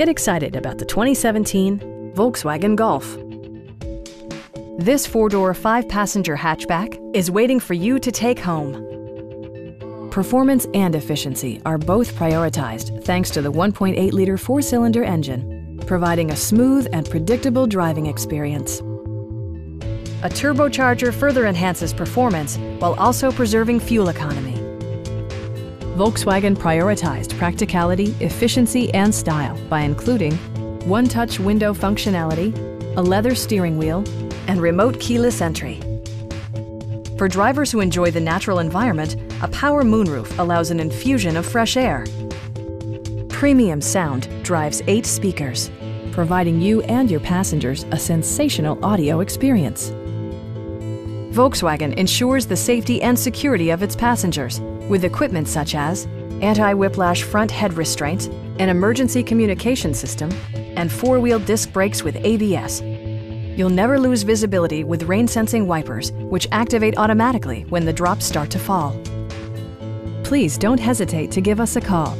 Get excited about the 2017 Volkswagen Golf. This four-door, five-passenger hatchback is waiting for you to take home. Performance and efficiency are both prioritized thanks to the 1.8-liter four-cylinder engine, providing a smooth and predictable driving experience. A turbocharger further enhances performance while also preserving fuel economy. Volkswagen prioritized practicality, efficiency, and style by including one-touch window functionality, a leather steering wheel, and remote keyless entry. For drivers who enjoy the natural environment, a power moonroof allows an infusion of fresh air. Premium sound drives eight speakers, providing you and your passengers a sensational audio experience. Volkswagen ensures the safety and security of its passengers with equipment such as anti-whiplash front head restraints, an emergency communication system, and four-wheel disc brakes with ABS. You'll never lose visibility with rain-sensing wipers, which activate automatically when the drops start to fall. Please don't hesitate to give us a call